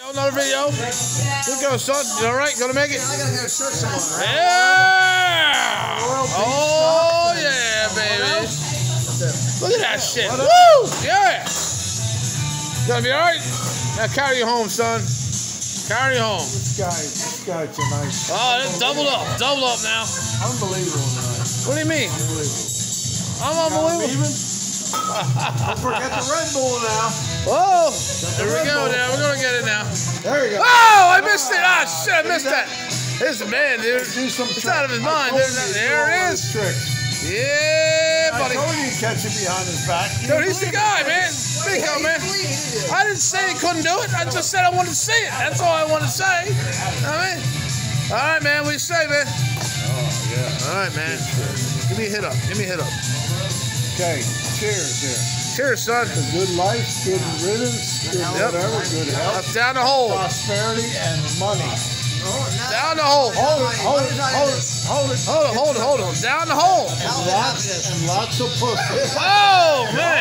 Another video. Here go, son. You all right? Gonna make it? I gotta go someone, right? Yeah! Oh, yeah, baby. Look at that shit. Woo! Yeah! Gonna be all right? Now carry you home, son. Carry you home. This guy, this guy's a nice, Oh, it's doubled up. Double up now. unbelievable tonight. What do you mean? Unbelievable. I'm unbelievable. Don't forget the Red Bull now. Whoa! There we go There you go. Oh, I missed it. Ah, shit, I missed that. Here's the man, dude. Do some It's tricks. out of his mind. There, there it is. Tricks. Yeah, I buddy. told you to catch it behind his back. You Dude, he's the guy, man. Big guy, man. I didn't say he couldn't do it. I just said I wanted to see it. That's all I wanted to say. I mean, all right, man. You say, man? Oh, yeah. All right, man. Give me a hit up. Give me a hit up. Okay, cheers here. Cheers, son. For good life, good riddance, good Yep. whatever, good Up, health, down the hole. prosperity, and money. Down the hole. Hold it, hold it, hold it, hold it. Hold it, hold it, hold it. Down the hole. And lots, and lots of pussy. Oh, man.